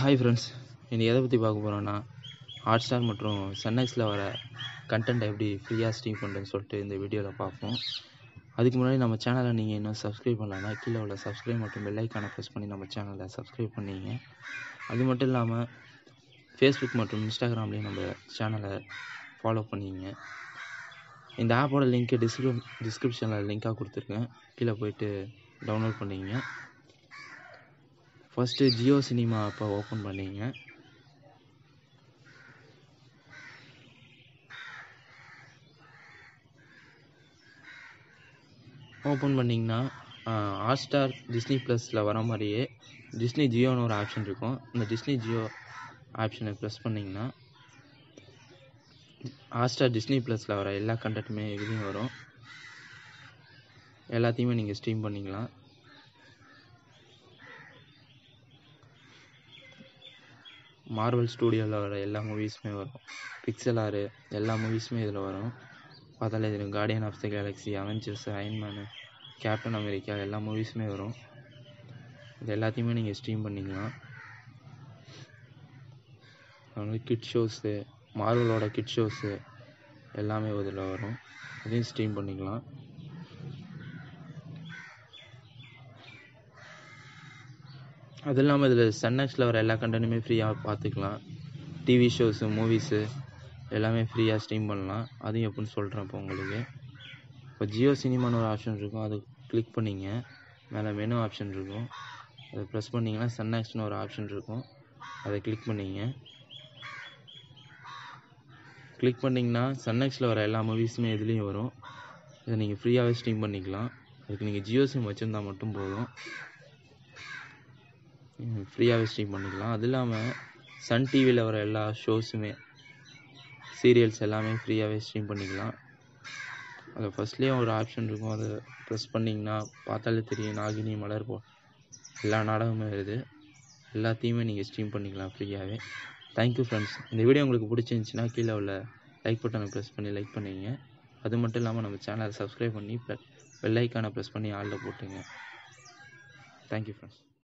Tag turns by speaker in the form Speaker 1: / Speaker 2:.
Speaker 1: Hi friends இன்னைக்கு எதை பற்றி பார்க்க போகிறோன்னா ஹாட் ஸ்டார் மற்றும் சன்னைஸில் வர கண்டென்ட்டை எப்படி ஃப்ரீயாக ஸ்ட்ரீம் பண்ணுறேன்னு சொல்லிட்டு இந்த வீடியோவில் பார்ப்போம். அதுக்கு முன்னாடி நம்ம சேனலை நீங்கள் இன்னும் சப்ஸ்கிரைப் பண்ணலன்னா கீழே உள்ள சப்ஸ்கிரைப் மற்றும் பெல்லைக்கான ப்ரெஸ் பண்ணி நம்ம சேனலை சப்ஸ்கிரைப் பண்ணிங்க. அது மட்டும் இல்லாமல் ஃபேஸ்புக் மற்றும் இன்ஸ்டாகிராம்லேயும் நம்ம சேனலை ஃபாலோ பண்ணிங்க. இந்த ஆப்போட லிங்க்கு டிஸ்கிரிப் டிஸ்கிரிப்ஷனில் லிங்காக கொடுத்துருக்கேன். கீழே போயிட்டு டவுன்லோட் பண்ணிங்க. ஃபஸ்ட்டு ஜியோ சினிமா அப்போ ஓப்பன் பண்ணிங்க. ஓப்பன் பண்ணிங்கன்னா ஹாட்ஸ்டார் டிஸ்னி ப்ளஸில் வர மாதிரியே டிஸ்னி ஜியோன்னு ஒரு ஆப்ஷன் இருக்கும். இந்த டிஸ்னி ஜியோ ஆப்ஷனை ப்ரெஸ் பண்ணிங்கன்னா ஹாட்ஸ்டார் டிஸ்னி ப்ளஸில் வர எல்லா கண்டென்ட்டுமே இதுலேயும் வரும். எல்லாத்தையுமே நீங்கள் ஸ்ட்ரீம் பண்ணிக்கலாம் மார்வல் ஸ்டூடியோவில் வர எல்லா மூவிஸுமே வரும். பிக்சல் ஆறு எல்லா மூவிஸுமே இதில் வரும். பார்த்தாலே இதில் Guardian of the Galaxy Avengers Iron Man Captain America எல்லா மூவிஸுமே வரும். இது எல்லாத்தையுமே நீங்கள் ஸ்ட்ரீம் பண்ணிக்கலாம். வந்து கிட் ஷோஸு மார்வலோட கிட் ஷோஸு எல்லாமே இதில் வரும். அதையும் ஸ்ட்ரீம் பண்ணிக்கலாம். அது இல்லாமல் இதில் சன்னெக்ஸில் வர எல்லா கண்டென்ட்டுமே ஃப்ரீயாக பார்த்துக்கலாம் டிவி ஷோஸு மூவிஸு எல்லாமே ஃப்ரீயாக ஸ்ட்ரீம் பண்ணலாம். அதையும் எப்படின்னு சொல்கிறேன் இப்போ உங்களுக்கு. இப்போ ஜியோ சினிமான்னு ஒரு ஆப்ஷன் இருக்கும். அதை கிளிக் பண்ணிங்க. மேலே மெனு ஆப்ஷன் இருக்கும். அதை ப்ரெஸ் பண்ணிங்கன்னா சன்னெக்ஸ்னு ஒரு ஆப்ஷன் இருக்கும். அதை கிளிக் பண்ணிங்க. கிளிக் பண்ணிங்கன்னா சன்னெக்ஸில் வர எல்லா மூவிஸுமே இதுலேயும் வரும். இதை நீங்கள் ஃப்ரீயாகவே ஸ்ட்ரீம் பண்ணிக்கலாம். அதுக்கு நீங்கள் ஜியோ சிம் வச்சுருந்தா மட்டும் போதும். ஃப்ரீயாகவே ஸ்ட்ரீம் பண்ணிக்கலாம் அது இல்லாமல் சன் டிவியில் வர எல்லா ஷோஸுமே சீரியல்ஸ் எல்லாமே ஃப்ரீயாகவே ஸ்ட்ரீம் பண்ணிக்கலாம். அதில் ஃபஸ்ட்லேயே ஒரு ஆப்ஷன் இருக்கும். அதை ப்ரெஸ் பண்ணிங்கன்னா பார்த்தாலே தெரியும். நாகினி மலர் போ எல்லா நாடகமும் வருது. எல்லாத்தையுமே நீங்கள் ஸ்ட்ரீம் பண்ணிக்கலாம் ஃப்ரீயாகவே தேங்க்யூ ஃப்ரெண்ட்ஸ் இந்த வீடியோ உங்களுக்கு பிடிச்சிருந்துச்சின்னா கீழே உள்ள லைக் பட்டனை ப்ரெஸ் பண்ணி லைக் பண்ணிங்க. அது மட்டும் இல்லாமல் நம்ம சேனலை சப்ஸ்கிரைப் பண்ணி பெல் ஐக்கானை ப்ரெஸ் பண்ணி ஆளில் போட்டுங்க. Thank you friends